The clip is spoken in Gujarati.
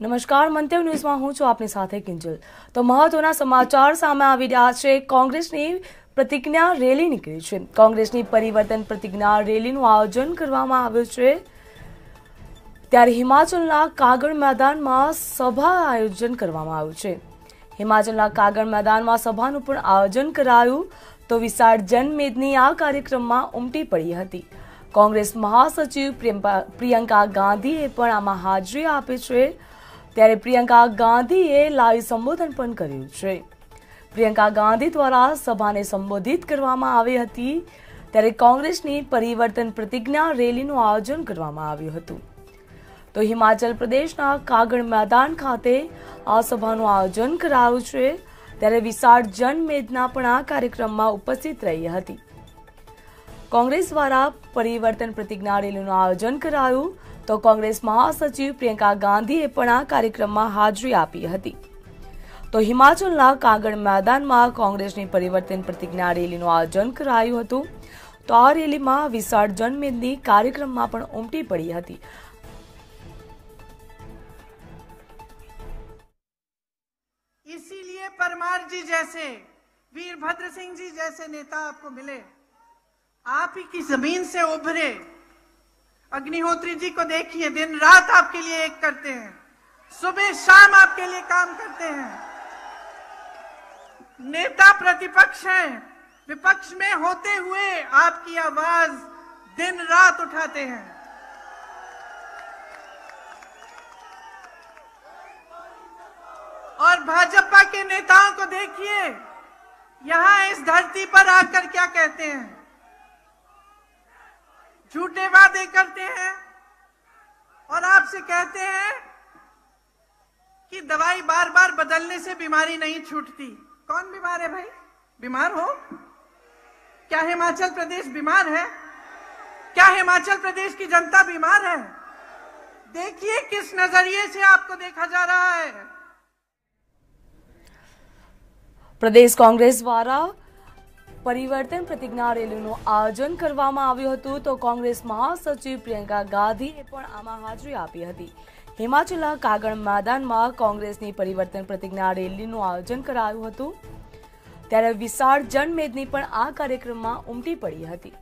નમસ્કાર મંતવ્ય ન્યૂઝમાં હું છું આપની સાથે કિંજલ. તો મહત્વના સમાચાર સામે આવી રહ્યા છે. કોંગ્રેસની પ્રતિજ્ઞા રેલી નીકળી છે. કોંગ્રેસની પરિવર્તન પ્રતિજ્ઞા રેલીનું આયોજન કરવામાં આવ્યું છે. ત્યારે હિમાચલના કાગળ મેદાનમાં સભા આયોજન કરવામાં આવ્યું છે. હિમાચલના કાગળ મેદાનમાં સભાનું પણ આયોજન કરાયું તો વિશાળ જનમેદની આ કાર્યક્રમમાં ઉમટી પડી હતી. કોંગ્રેસ મહાસચિવ પ્રિયંકા ગાંધીએ પણ આમાં હાજરી આપી છે. ત્યારે પ્રિયંકા ગાંધીએ લાઈવ સંબોધન પણ કર્યું છે. પ્રિયંકા ગાંધી દ્વારા સભાને સંબોધિત કરવામાં આવી હતી. ત્યારે કોંગ્રેસની પરિવર્તન પ્રતિજ્ઞા રેલીનું આયોજન કરવામાં આવ્યું હતું. તો હિમાચલ પ્રદેશના કાગળ મેદાન ખાતે આ સભાનું આયોજન કરાયું છે. ત્યારે વિશાળ જનમેદના પણ આ કાર્યક્રમમાં ઉપસ્થિત રહી હતી. કોંગ્રેસ દ્વારા પરિવર્તન પ્રતિજ્ઞા રેલીનું આયોજન કરાયું. તો કોંગ્રેસ મહાસચિવ પ્રિયંકા ગાંધીએ પણ આ કાર્યક્રમમાં હાજરી આપી હતી તો હિમાચલના કાગળ મેદાનમાં કોંગ્રેસની પરિવર્તન પ્રતિજ્ઞા રેલીનું આયોજન કરાયું હતું તો આ રેલીમાં વિશાળ જનમેદની કાર્યક્રમમાં પણ ઉમટી પડી હતી इसीलिए परमार जी जैसे वीरभद्र सिंह जी जैसे नेता आपको मिले आप ही की जमीन से उभरे अग्निहोत्री जी को देखिए, दिन रात आपके लिए एक करते हैं। सुबह शाम आपके लिए काम करते हैं। नेता प्रतिपक्ष हैं, विपक्ष में होते हुए आपकी आवाज़ दिन रात उठाते हैं। और भाजपा के नेताओं को देखिए, यहाँ इस धरती पर आकर क्या कहते हैं? झूठे वादे करते हैं और आपसे कहते हैं कि दवाई बार बार बदलने से बीमारी नहीं छूटती। कौन बीमार है भाई? बीमार हो? क्या हिमाचल प्रदेश बीमार है? क्या हिमाचल प्रदेश की जनता बीमार है? देखिए किस नज़रिए से आपको देखा जा रहा है। प्रदेश कांग्रेस द्वारा પરિવર્તન પ્રતિજ્ઞા રેલીનું આયોજન કરવામાં આવ્યું હતું તો કોંગ્રેસ મહાસચિવ પ્રિયંકા ગાંધીએ પણ આમાં હાજરી આપી હતી. હિમાચલના કાગળ મેદાનમાં કોંગ્રેસની પરિવર્તન પ્રતિજ્ઞા રેલીનું આયોજન કરાયું હતું. ત્યારે વિશાળ જનમેદની પણ આ કાર્યક્રમમાં ઉમટી પડી હતી.